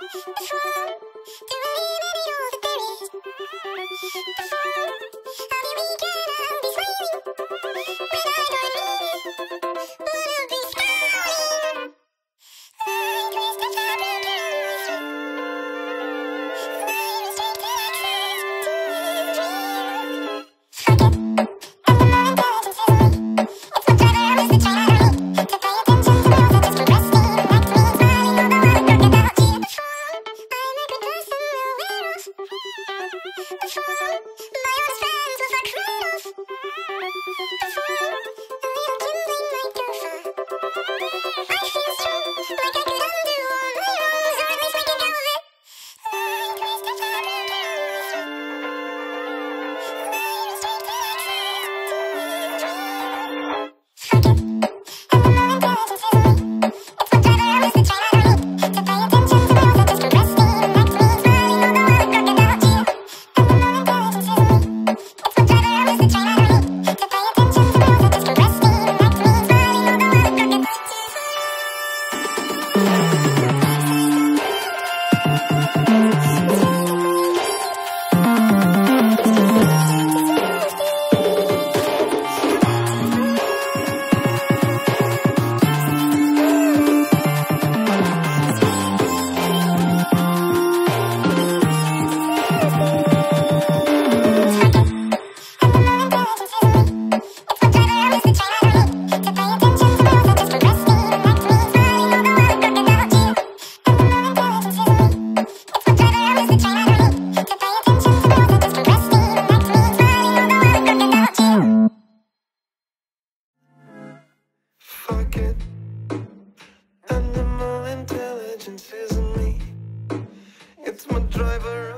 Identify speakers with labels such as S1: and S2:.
S1: Before you let me know the berries Before I My old friends with a cradles. kid. And intelligence isn't me. It's my driver.